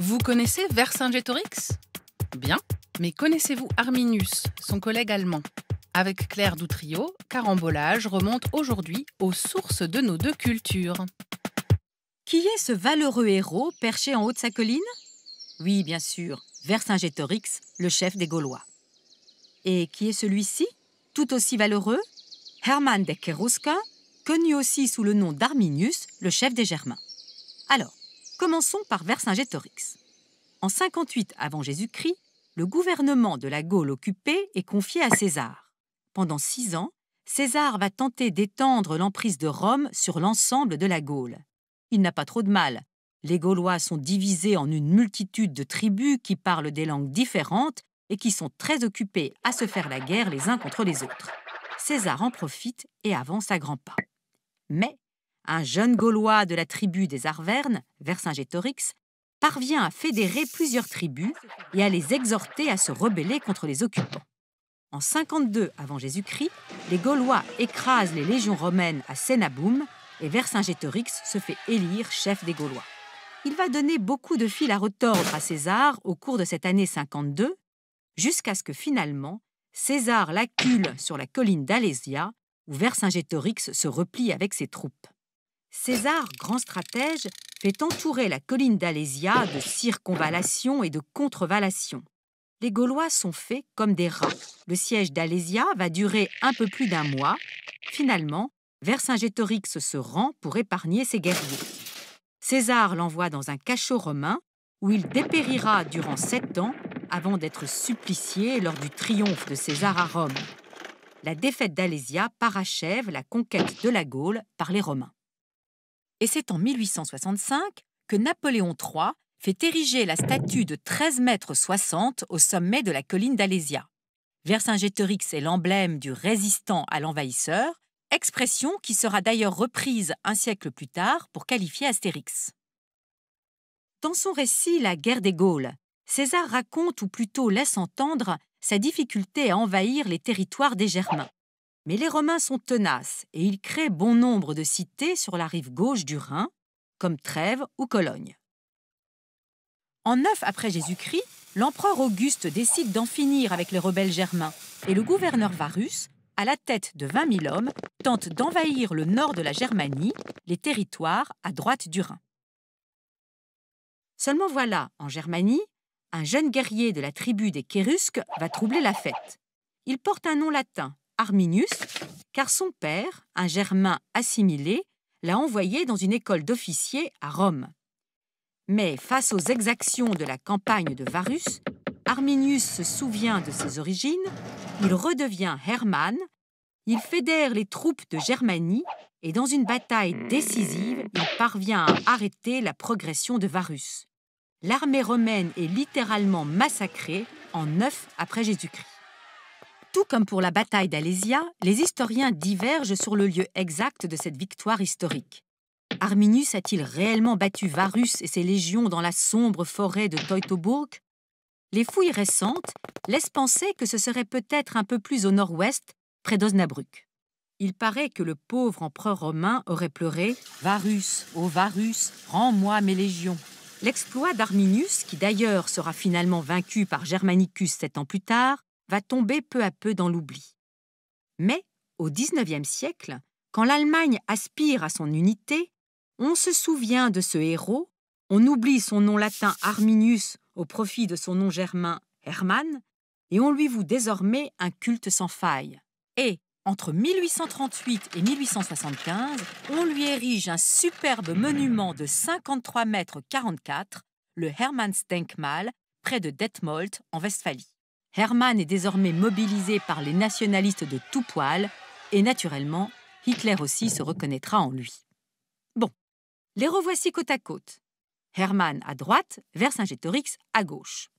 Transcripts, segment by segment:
Vous connaissez Vercingétorix Bien, mais connaissez-vous Arminius, son collègue allemand? Avec Claire Doutrio, Carambolage remonte aujourd'hui aux sources de nos deux cultures. Qui est ce valeureux héros perché en haut de sa colline? Oui, bien sûr, Vercingétorix, le chef des Gaulois. Et qui est celui-ci, tout aussi valeureux? Hermann de Cheruska, connu aussi sous le nom d'Arminius, le chef des Germains. Alors, Commençons par Vercingétorix. En 58 avant Jésus-Christ, le gouvernement de la Gaule occupée est confié à César. Pendant six ans, César va tenter d'étendre l'emprise de Rome sur l'ensemble de la Gaule. Il n'a pas trop de mal. Les Gaulois sont divisés en une multitude de tribus qui parlent des langues différentes et qui sont très occupés à se faire la guerre les uns contre les autres. César en profite et avance à grands pas. Mais un jeune Gaulois de la tribu des Arvernes, Vercingétorix, parvient à fédérer plusieurs tribus et à les exhorter à se rebeller contre les occupants. En 52 avant Jésus-Christ, les Gaulois écrasent les légions romaines à Sénaboum et Vercingétorix se fait élire chef des Gaulois. Il va donner beaucoup de fil à retordre à César au cours de cette année 52, jusqu'à ce que finalement César l'accule sur la colline d'Alésia, où Vercingétorix se replie avec ses troupes. César, grand stratège, fait entourer la colline d'Alésia de circonvallation et de contrevallation. Les Gaulois sont faits comme des rats. Le siège d'Alésia va durer un peu plus d'un mois. Finalement, Vercingétorix se rend pour épargner ses guerriers. César l'envoie dans un cachot romain où il dépérira durant sept ans avant d'être supplicié lors du triomphe de César à Rome. La défaite d'Alésia parachève la conquête de la Gaule par les Romains. Et c'est en 1865 que Napoléon III fait ériger la statue de 13 mètres 60 au sommet de la colline d'Alésia. Vercingétorix est l'emblème du résistant à l'envahisseur, expression qui sera d'ailleurs reprise un siècle plus tard pour qualifier Astérix. Dans son récit La guerre des Gaules, César raconte ou plutôt laisse entendre sa difficulté à envahir les territoires des Germains. Mais les Romains sont tenaces et ils créent bon nombre de cités sur la rive gauche du Rhin, comme Trèves ou Cologne. En 9 après Jésus-Christ, l'empereur Auguste décide d'en finir avec les rebelles germains et le gouverneur Varus, à la tête de 20 000 hommes, tente d'envahir le nord de la Germanie, les territoires à droite du Rhin. Seulement voilà, en Germanie, un jeune guerrier de la tribu des Kérusques va troubler la fête. Il porte un nom latin, Arminius, car son père, un Germain assimilé, l'a envoyé dans une école d'officiers à Rome. Mais face aux exactions de la campagne de Varus, Arminius se souvient de ses origines, il redevient Hermann, il fédère les troupes de Germanie et dans une bataille décisive, il parvient à arrêter la progression de Varus. L'armée romaine est littéralement massacrée en 9 après Jésus-Christ. Tout comme pour la bataille d'Alésia, les historiens divergent sur le lieu exact de cette victoire historique. Arminius a-t-il réellement battu Varus et ses légions dans la sombre forêt de Teutoburg Les fouilles récentes laissent penser que ce serait peut-être un peu plus au nord-ouest, près d'Osnabrück. Il paraît que le pauvre empereur romain aurait pleuré Varus, ô Varus, rends-moi mes légions. L'exploit d'Arminius, qui d'ailleurs sera finalement vaincu par Germanicus sept ans plus tard, va tomber peu à peu dans l'oubli. Mais, au XIXe siècle, quand l'Allemagne aspire à son unité, on se souvient de ce héros, on oublie son nom latin Arminius au profit de son nom germain Hermann, et on lui voue désormais un culte sans faille. Et, entre 1838 et 1875, on lui érige un superbe monument de 53 mètres 44, le Hermannsdenkmal, près de Detmold, en Westphalie. Hermann est désormais mobilisé par les nationalistes de tout poil, et naturellement, Hitler aussi se reconnaîtra en lui. Bon, les revoici côte à côte. Hermann à droite, Vercingétorix à gauche.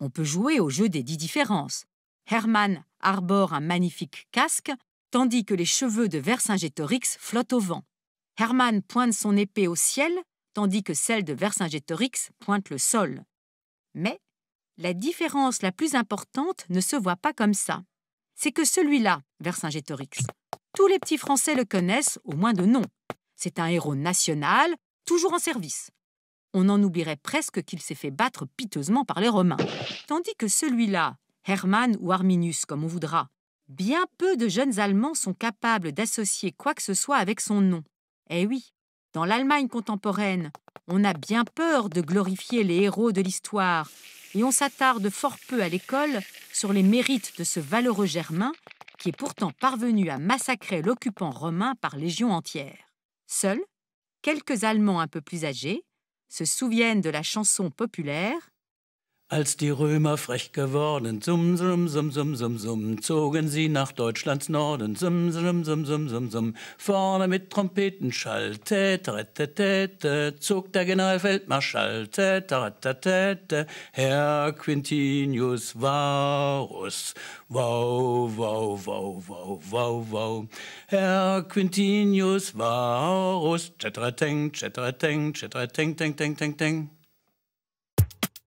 On peut jouer au jeu des dix différences. Hermann arbore un magnifique casque, tandis que les cheveux de Vercingétorix flottent au vent. Hermann pointe son épée au ciel, tandis que celle de Vercingétorix pointe le sol. Mais la différence la plus importante ne se voit pas comme ça. C'est que celui-là, Vercingétorix, tous les petits Français le connaissent, au moins de nom. C'est un héros national, toujours en service. on en oublierait presque qu'il s'est fait battre piteusement par les Romains. Tandis que celui-là, Hermann ou Arminius comme on voudra, bien peu de jeunes Allemands sont capables d'associer quoi que ce soit avec son nom. Eh oui, dans l'Allemagne contemporaine, on a bien peur de glorifier les héros de l'histoire et on s'attarde fort peu à l'école sur les mérites de ce valeureux Germain qui est pourtant parvenu à massacrer l'occupant romain par légion entière. Seuls, quelques Allemands un peu plus âgés se souviennent de la chanson populaire Als die Römer frech geworden, sum, sum, sum, sum, sum, sum, zogen sie nach Deutschlands Norden, sum, sum, sum, sum, sum, sum, vorne mit Trompetenschall, tätere, zog der Generalfeldmarschall, tätere, Herr Quintinius Varus, wow, wow, wow, wow, wow, wow, Herr Quintinius Varus, tätere, teng, tätere, teng, tätere, teng, teng, teng, teng, teng.